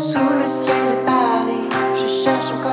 Sous le ciel de Paris, je cherche encore.